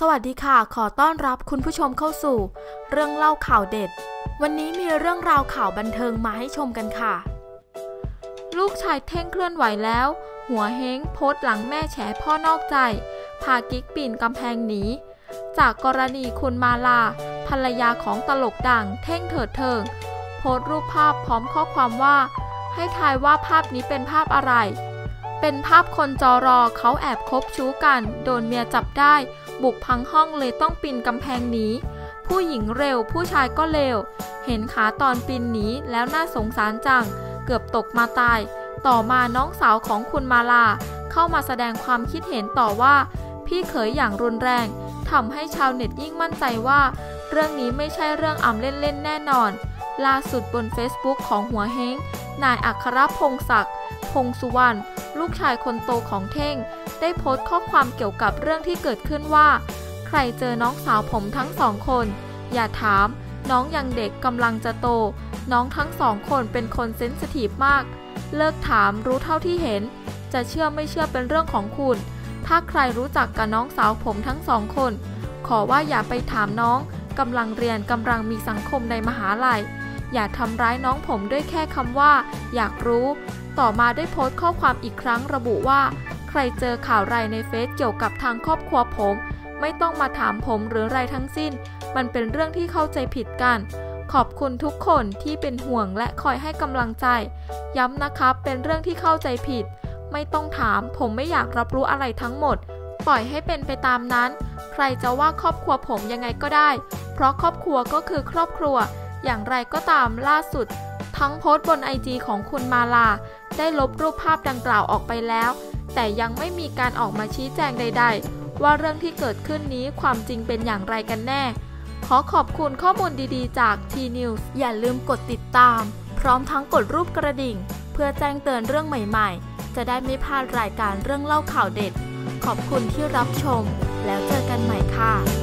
สวัสดีค่ะ ขอต้อนรับคุณผู้ชมเข้าสู่ เรื่องเล่าข่าวเด็ด วันนี้มีเรื่องราวข่าวบันเทิงมาให้ชมกันค่ะ ลูกชายเท่งเคลื่อนไหวแล้ว หัวเฮงโพสต์หลังแม่แฉพ่อนอกใจ พากิ๊กปีนกำแพงหนี จากกรณีคุณมาลา ภรรยาของตลกดัง เท่งเถิดเทิง โพสต์รูปภาพพร้อมข้อความว่า ให้ทายว่าภาพนี้เป็นภาพอะไร เป็นภาพคนจอรอเขาแอบคบชู้กัน โดนเมียจับได้ บุกพังห้องเลยต้องปีนกำแพงหนีผู้หญิงเร็วผู้ชายก็เร็ว เห็นขาตอนปีนหนีแล้วน่าสงสารจัง เกือบตกมาตาย ต่อมาน้องสาวของคุณมาลา เข้ามาแสดงความคิดเห็นต่อว่า พี่เขยอย่างรุนแรงทำให้ชาวเน็ตยิ่งมั่นใจว่า เรื่องนี้ไม่ใช่เรื่องอำเล่นๆแน่นอน ล่าสุดบน Facebook ของหัวเฮงนายอัครพงศักดิ์พงสุวรรณ ลูกชายคนโตของเท่ง ได้โพสต์ข้อความเกี่ยวกับเรื่องที่เกิดขึ้นว่า ใครเจอน้องสาวผมทั้งสองคน อย่าถาม น้องยังเด็กกำลังจะโต น้องทั้งสองคนเป็นคนเซนสทีฟมาก เลิกถามรู้เท่าที่เห็น จะเชื่อไม่เชื่อเป็นเรื่องของคุณ ถ้าใครรู้จักกับน้องสาวผมทั้งสองคน ขอว่าอย่าไปถามน้องกำลังเรียนกำลังมีสังคมในมหาลัย อย่าทำร้ายน้องผมด้วยแค่คำว่า อยากรู้ ต่อมาได้โพสต์ข้อความอีกครั้งระบุว่า ใครเจอข่าวไรในเฟซเกี่ยวกับทางครอบครัวผม ไม่ต้องมาถามผมหรือไรทั้งสิ้น มันเป็นเรื่องที่เข้าใจผิดกัน ขอบคุณทุกคนที่เป็นห่วงและคอยให้กำลังใจ ย้ำนะครับ เป็นเรื่องที่เข้าใจผิด ไม่ต้องถาม ผมไม่อยากรับรู้อะไรทั้งหมด ปล่อยให้เป็นไปตามนั้น ใครจะว่าครอบครัวผมยังไงก็ได้ เพราะครอบครัวก็คือครอบครัว อย่างไรก็ตามล่าสุดทั้งโพสต์บนไอจีของคุณมาลา ได้ลบรูปภาพดังกล่าวออกไปแล้ว แต่ยังไม่มีการออกมาชี้แจงใด ๆ ว่าเรื่องที่เกิดขึ้นนี้ความจริงเป็นอย่างไรกันแน่ ขอขอบคุณข้อมูลดีๆ จาก T-News อย่าลืมกดติดตาม พร้อมทั้งกดรูปกระดิ่ง เพื่อแจ้งเตือนเรื่องใหม่ๆ จะได้ไม่พลาดรายการเรื่องเล่าข่าวเด็ด ขอบคุณที่รับชม แล้วเจอกันใหม่ค่ะ